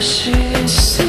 she said.